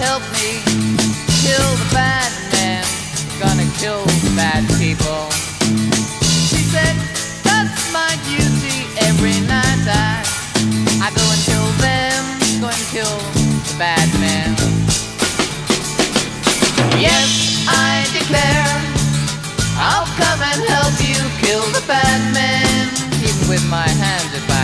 help me kill the bad men. Gonna kill the bad people. She said, that's my duty every night. I, I go and kill them, Gonna kill the bad men. Yes, I declare, I'll come and help you kill the bad men. Even with my hands if I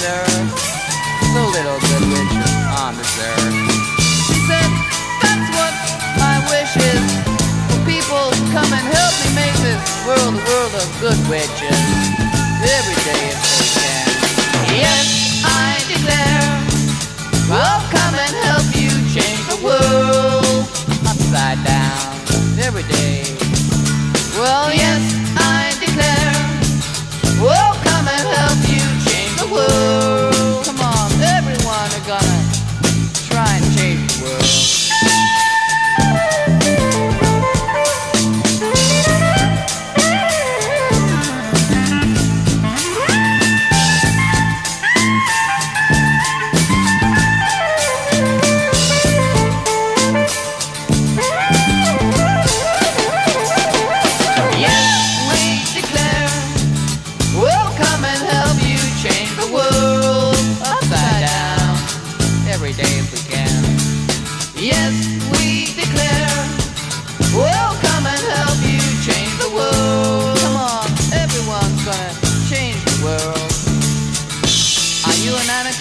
deserve is a little good which is undeserved. She said, that's what my wish is. For people to come and help me make this world a world of good witches.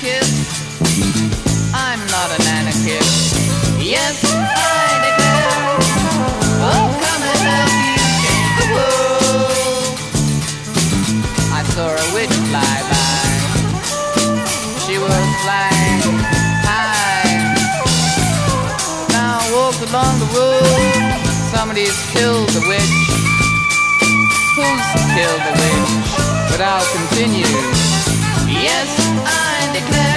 Anarchist? I'm not an anarchist. Yes, I declare. Oh, I'll change the. I saw a witch fly by. She was flying high. Now I walked along the road. Somebody's killed the witch. Who's killed the witch? But I'll continue. Yes, I declare.